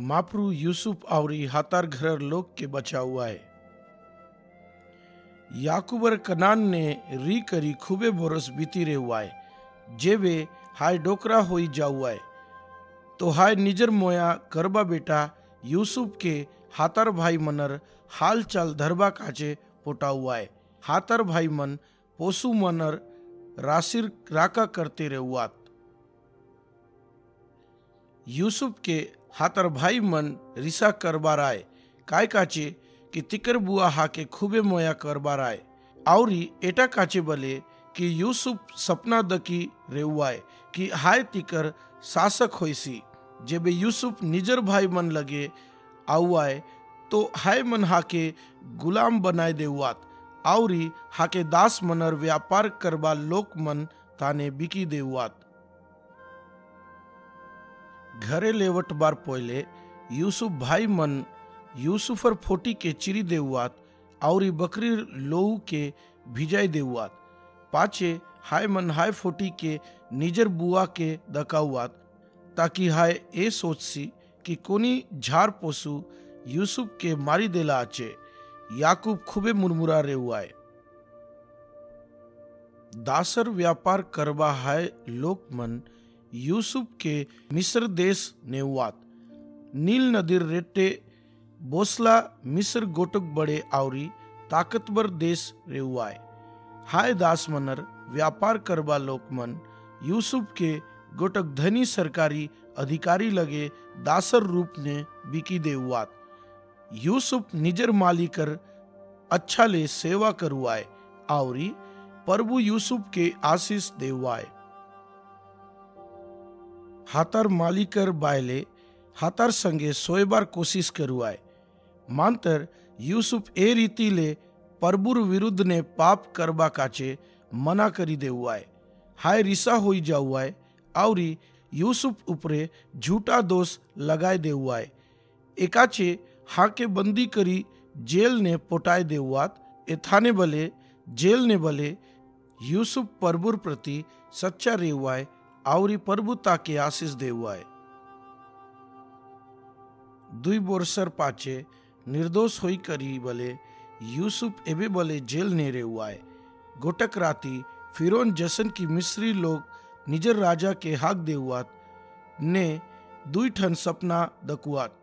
मापरू यूसुफ आवरी हातार घरर लोग के बचा हुआ है। याकूबर कनान ने री करी खूबे बोरस बीती रे हुआ है जेवे हाय डोकरा होई जाऊआ है तो हाय निजर मोया करबा बेटा, यूसुफ के हातर भाई मनर हाल चाल धरबा काचे पोटा हुआ है। हातर भाई मन, पोसु मनर रासिर राका करते रेहुआत यूसुफ के हातर भाई मन रिसा करबार आए। काय काचे कि तिकर बुआ हाके खूबे मोया करबार आए। आवरी एटा काचे बले कि यूसुफ सपना दकी रेउआए कि हाय तिकर शासक होइसी जेबे यूसुफ निजर भाई मन लगे आउआए तो हाय मन हाके गुलाम बनाए देउआत। आवरी हाके दास मनर व्यापार करबा लोक मन ताने बिकी देउआत। घरे लेवट बार पहले यूसुफ भाई मन यूसुफर फोटी के चिरी देउआत आवरी बकरी लोहू के भिजाई देउआत। पाचे हाय मन हाय फोटी के निजर बुआ के दकाउआत, ताकि हाय ए सोचसी कि कोनी झार पोसू यूसुफ के मारी देला आचे, याकूब खूबे मुरमुरा रे हुआए दासर व्यापार करबा हाय लोक मन यूसुफ के मिस्र देश नेवात। नील नदीर रेटे बोसला मिस्र गोटक बड़े आवरी ताकतवर देश रेउआए हाय दास मनर, व्यापार करबा लोक मन, यूसुफ के गोटक धनी सरकारी अधिकारी लगे दासर रूप ने बिकी देउआत यूसुफ निजर मालिकर अच्छा ले सेवा करुआए आवरी प्रभु यूसुफ के आशीष देवाए। हातार मालिकर बायले हातार संगे सोएबार कोशिश करुआए। मांतर यूसुफ ए रीति ले प्रभुर विरुद्ध ने पाप करबा काचे मना करी देउआए। हाय रिसा होई जाउआए आवरी यूसुफ उपरे झूठा दोष लगाए देउआए। एकाचे हाके बंदी करी जेल ने पोटाए देउआत। एथाने बले जेल ने बले यूसुफ आवरी प्रभु ताके आशीष देवाए दुई बोरसर पाचे निर्दोष होई करी बले यूसुफ एबे बले जेल ने रेवाए गोटक राती फिरोन जसन की मिस्री लोग निजर राजा के हाक देवात ने दुई ठन सपना दकुआत।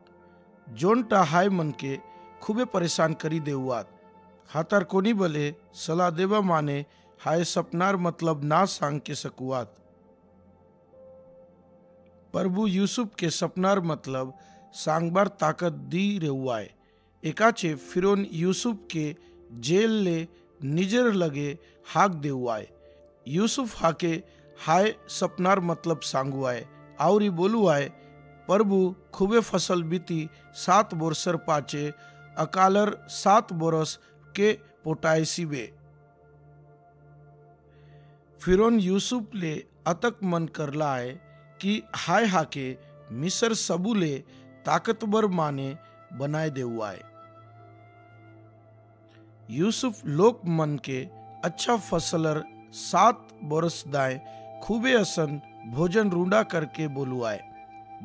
जोनटा हाय मन के खूबे परेशान करी देवात हातार कोनी बले सलाह देवा माने हाय सपनार मतलब ना सांग के सकुआत। प्रभु यूसुफ के सपनार मतलब सांगबार ताकत दी रेउआए एकाचे फिरोन यूसुफ के जेल ले निजर लगे हाक देउआए यूसुफ हाके, हाय, सपनार मतलब सांगुआए। आवरी बोलुआए, प्रभु, खूबे फ़सल बीती सात बोरसर पाचे, अकालर सात बोरस के पोटाए सिबे। फिरोन यूसुफ ले अतक मन करला है कि हाय हाके मिसर सबूले ताकतवर माने बनाए देउआए यूसुफ लोक मन के अच्छा फसलर सात बरस दाए खूबे असन भोजन रूडा करके बोलुआए।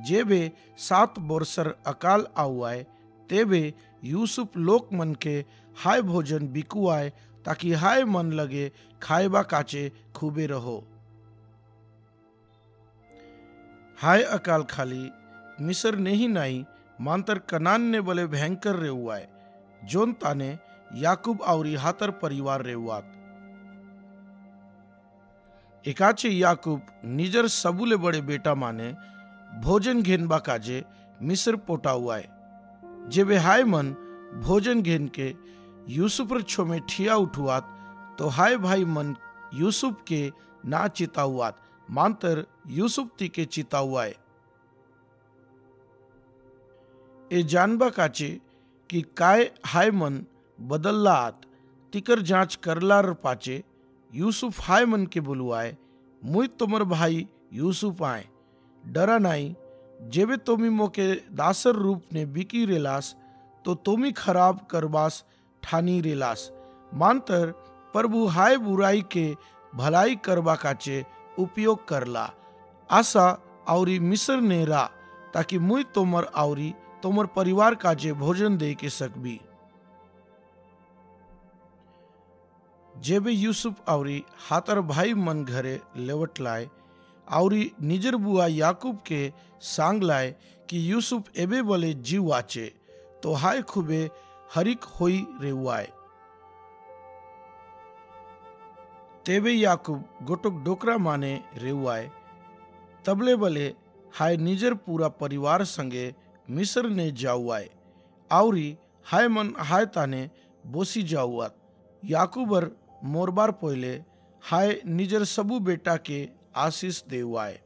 जेबे सात बोरसर अकाल आउआए तेबे यूसुफ लोक मन के हाय भोजन बिकुआए ताकि हाय मन लगे खाएबा काचे खूबे रहो। हाय अकाल खाली, मिसर नहीं नाई, मांतर कनान ने बले भयंकर रेउआए जोन ताने याकूब आवरी हातर परिवार रेउआत एकाचे याकूब निजर सबुले बड़े बेटा माने, भोजन घेनबा काजे मिस्र पोटा हुआए जेबे हाय मन भोजन घेन के यूसुफ छो में ठिया उठुआत तो हाय भाई मन यूसुफ के ना चिताउआत। मांतर यूसुफ ती के चिताउआए ए काचे कि काय हाय मन बदल्ला आत तिकर जाँच करलार पाचे, यूसुफ हाय मन के बुलवाए, मुई तुमर भाई यूसुफ आए। डरा नाई, जेबे तोमी मोके दासर रूप ने बिकी रेलास तो तोमी खराब करबास, ठानी रेलास। मानतर प्रभु हाय बुराई के भलाई करबा काचे उपयोग करला। आशा आवरी मिस्र ने रा, ताकि मुई तोमर आवरी तोमर परिवार काजे भोजन दे के सकबी। जेबे यूसुफ आवरी हातर भाई मन घरे लेवट लाए आवरी निजर बुआ याकूब के सांग लाए कि यूसुफ एबे बोले जीव आचे तो हाय खुबे हरिक होई रेवाए तेबे याकूब गोटुक डोकरा माने रेवाए तबले बले, हाय निजर पूरा परिवार संगे मिस्र ने जाउआए आवरी हाय मन, हाय ताने बोसी जाउआत याकूबर मोरबार पोइले हाय निजर सबू बेटा के आशीष देवाए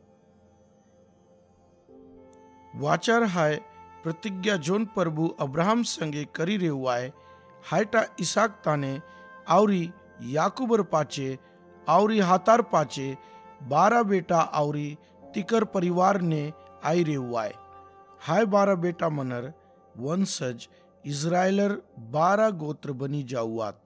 वाचार हाय प्रतिज्ञा जोन प्रभु अब्राहम संगे करी रेवाए हायटा इसाक ताने आवरी याकूबर पाचे आवरी हातार पाचे बारह बेटा आवरी तिकर परिवार ने आई रेवाए हाय बारह बेटा मनर, वंशज, इज़राइलर बारा गोत्र बनी जाउआत